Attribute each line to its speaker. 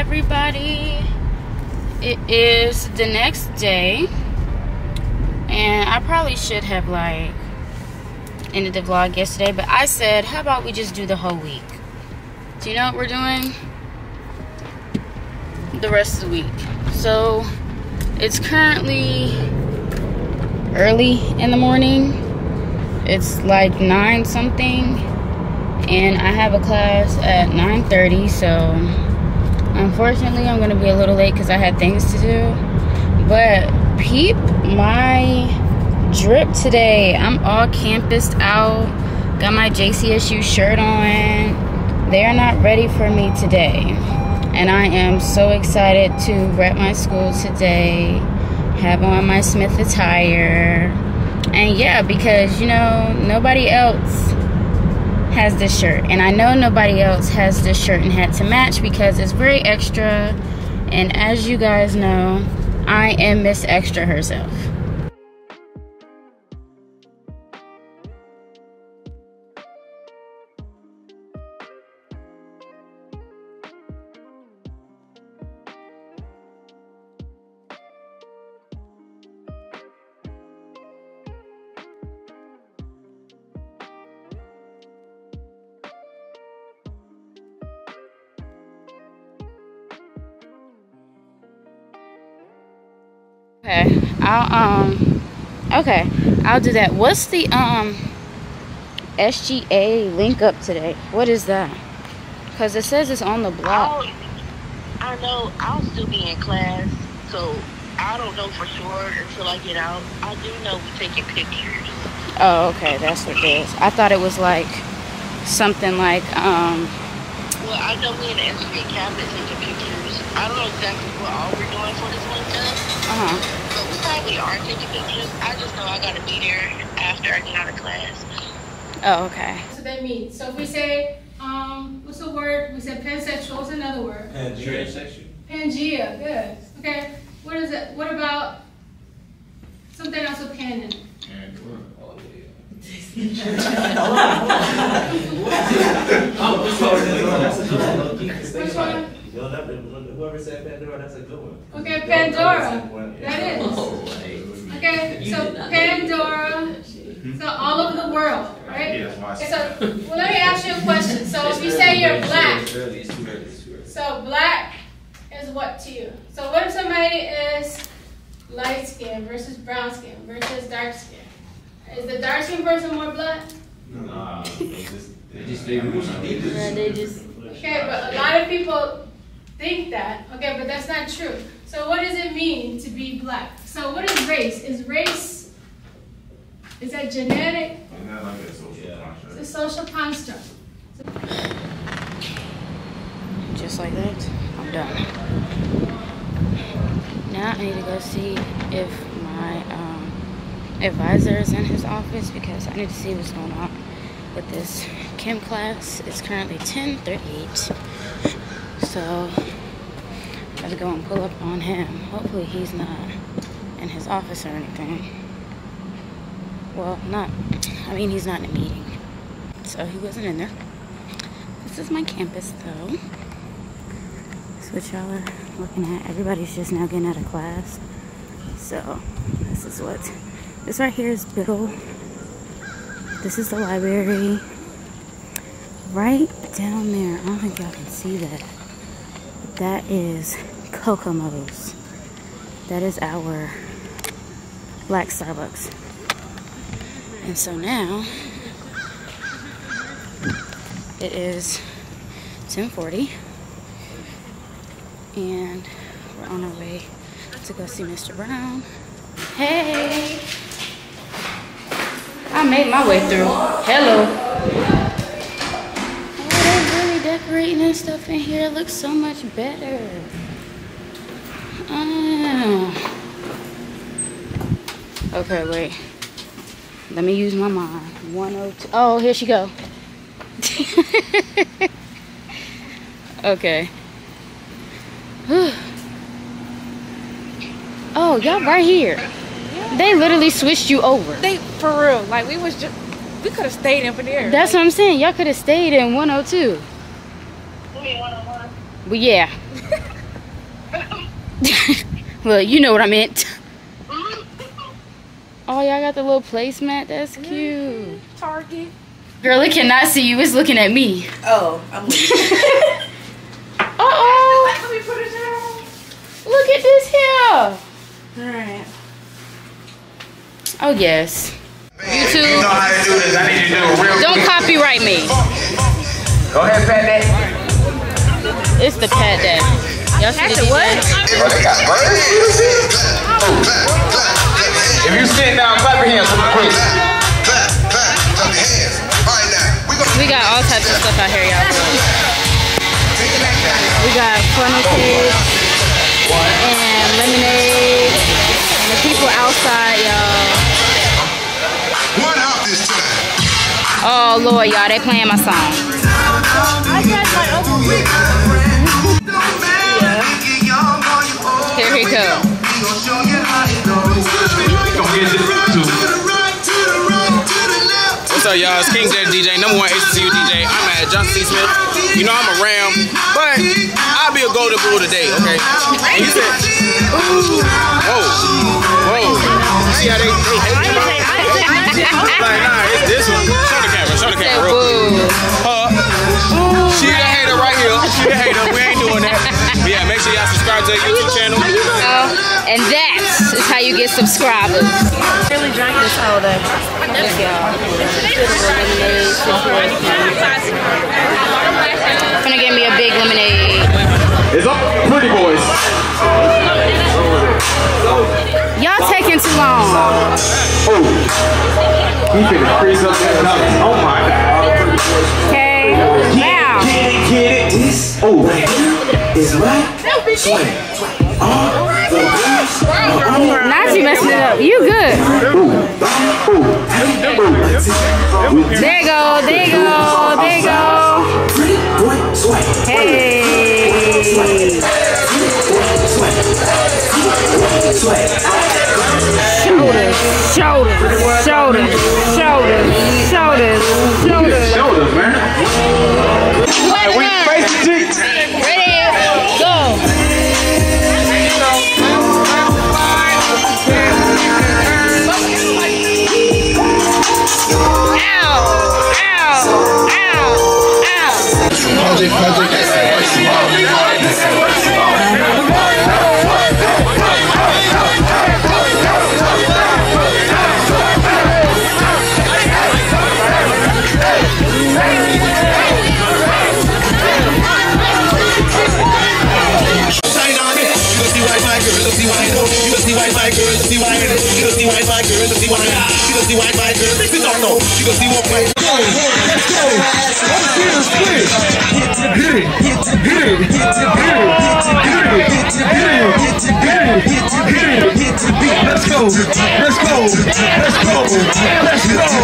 Speaker 1: everybody. It is the next day, and I probably should have like ended the vlog yesterday, but I said, how about we just do the whole week? Do you know what we're doing? The rest of the week. So it's currently early in the morning. It's like nine something, and I have a class at 9:30. So unfortunately, I'm gonna be a little late because I had things to do. But peep my drip today. I'm all campused out. Got my JCSU shirt on. They are not ready for me today. And I am so excited to rep my school today. Have on my Smith attire. And yeah, because you know, nobody else has this shirt. And I know nobody else has this shirt and hat to match because it's very extra. And as you guys know, I am Miss Extra herself. Okay, I'll um, okay, I'll do that. What's the um SGA link up today? What is that? Cause it says it's on the block.
Speaker 2: I'll, I know I'll still be in class, so I don't know for sure until I get out. I do know we're taking pictures.
Speaker 1: Oh, okay, that's what it is. I thought it was like something like um.
Speaker 2: Well, I know we in the SGA cabinet taking pictures. I don't know exactly what all we're doing for this one time.
Speaker 1: Uh huh.
Speaker 2: But we probably are taking pictures. I just know I gotta be there after I get out of class.
Speaker 1: Oh, okay.
Speaker 3: So that means, so if we say, um, what's the word? We said pansexual, what's another word?
Speaker 4: Transsexual.
Speaker 3: Pangea, good. Okay, what is it? What about something else with pan in it?
Speaker 4: Oh,
Speaker 3: Which one?
Speaker 4: Whoever said Pandora, that's a good one.
Speaker 3: Okay, Pandora. That is. Oh, okay, so Pandora, so all over the world, right? Okay, so, well, let me ask you a question. So if you say you're black,
Speaker 4: It's early, it's too early, it's too early.
Speaker 3: so black is what to you? So what if somebody is light skin versus brown skin versus dark skin? Is the dark skin person more black?
Speaker 4: Nah, they just, they just, they they
Speaker 1: Yeah, they just.
Speaker 3: Okay, but a lot of people think that. Okay, but that's not true. So what does it mean to be black? So what is race? Is race is that genetic?
Speaker 5: Isn't that like a social
Speaker 4: Yeah.
Speaker 3: It's a social construct.
Speaker 1: Just like that, I'm done. Now I need to go see if my um, advisor is in his office because I need to see what's going on with this chem class. It's currently 10:38, so gotta go and pull up on him. Hopefully he's not in his office or anything. Well, not. I mean, he's not in a meeting, so he wasn't in there. This is my campus, though. That's what y'all are looking at. Everybody's just now getting out of class. So, this is what. This right here is Biddle. This is the library. Right down there, I don't think y'all can see that. That is Kokomo's. That is our black Starbucks. And so now, it is 1040 and we're on our way to go see Mr. Brown. Hey! I made my way through. Hello. They're really decorating and stuff in here. Looks so much better. Oh. Okay, wait. Let me use my mind. 102. Oh, here she go. okay. oh, y'all right here. They literally switched you over.
Speaker 6: They for real. Like we was just we could have stayed in for there.
Speaker 1: That's what I'm saying. Y'all could have stayed in 102.
Speaker 2: Wait, one on one.
Speaker 1: But yeah. well, you know what I meant. Oh, y'all got the little placemat. That's cute.
Speaker 6: Target.
Speaker 1: Girl, it cannot see you. It's looking at me.
Speaker 5: Oh, I'm
Speaker 1: Uh oh.
Speaker 6: Let me put it down.
Speaker 1: Look at this here.
Speaker 5: Alright.
Speaker 1: Oh yes.
Speaker 7: You know how to do this. I need you to do it real
Speaker 1: Don't
Speaker 7: quick.
Speaker 1: copyright me.
Speaker 7: Go ahead, pat that.
Speaker 1: It's the pet that. Y'all see the what?
Speaker 7: Oh, they got birds? If you sit down, clap your hands real quick.
Speaker 1: We got all types of stuff out here, y'all. We got funnel cakes and lemonade. And the people outside, y'all.
Speaker 8: One out this time.
Speaker 1: Oh Lord, y'all, they playing my song. Here he go.
Speaker 9: What's up, y'all? It's King Jet DJ, number one HCU DJ. I'm at Johnson C. Smith. You know I'm a Ram, but I'll be a Golden Bull today, okay? And you said, ooh, whoa, whoa. See how they, they hate bro? Like, nah, it's this one. Show the camera, show the camera real quick. Huh?
Speaker 1: And that is how you get subscribers.
Speaker 5: really drank this all day.
Speaker 1: Look, y'all. Lemonade situation. Gonna get me a big lemonade.
Speaker 7: It's up, pretty boys.
Speaker 1: Y'all taking too long.
Speaker 7: Oh, He finna crease up that nuts. Oh my god.
Speaker 1: Okay. Now.
Speaker 7: Get it, get it. Oh. It's right.
Speaker 1: Not you messing it up. You good. There you go. There you go. There you go. Hey. Shoulders, shoulders, shoulders, shoulders, shoulders, shoulders.
Speaker 7: Shoulders, man.
Speaker 8: Let's go. Let's go. Let's go. Let's go. Let's go. Let's go. Let's go. Let's go.